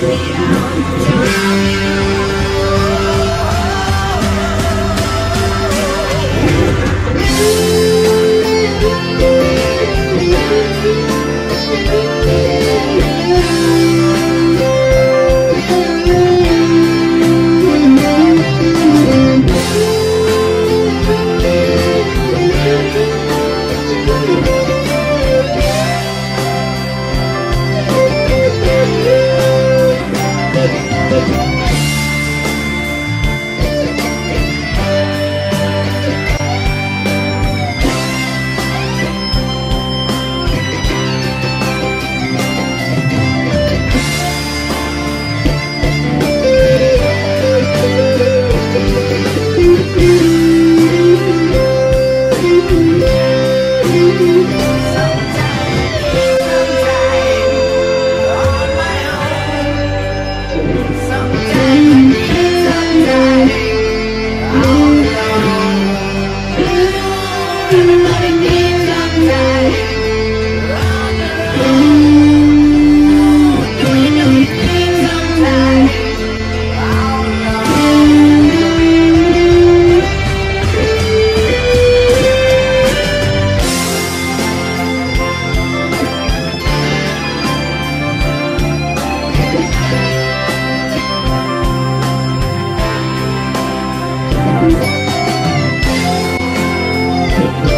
We down. Thank you.